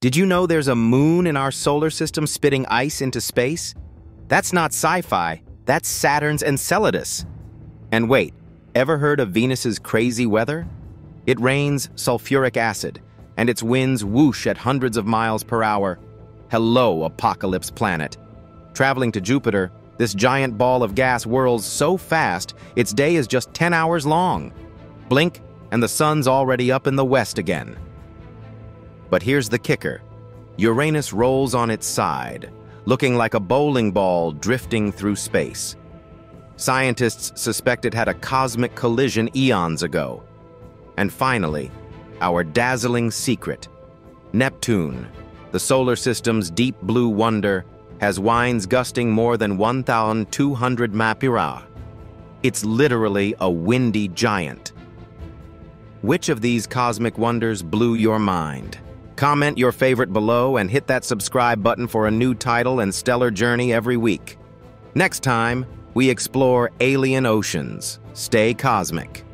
Did you know there's a moon in our solar system spitting ice into space? That's not sci-fi, that's Saturn's Enceladus. And wait, ever heard of Venus's crazy weather? It rains sulfuric acid, and its winds whoosh at hundreds of miles per hour. Hello, apocalypse planet. Traveling to Jupiter, this giant ball of gas whirls so fast, its day is just 10 hours long. Blink, and the sun's already up in the west again. But here's the kicker. Uranus rolls on its side, looking like a bowling ball drifting through space. Scientists suspect it had a cosmic collision eons ago. And finally, our dazzling secret. Neptune, the solar system's deep blue wonder, has winds gusting more than 1,200 mph. It's literally a windy giant. Which of these cosmic wonders blew your mind? Comment your favorite below and hit that subscribe button for a new title and stellar journey every week. Next time, we explore alien oceans. Stay cosmic.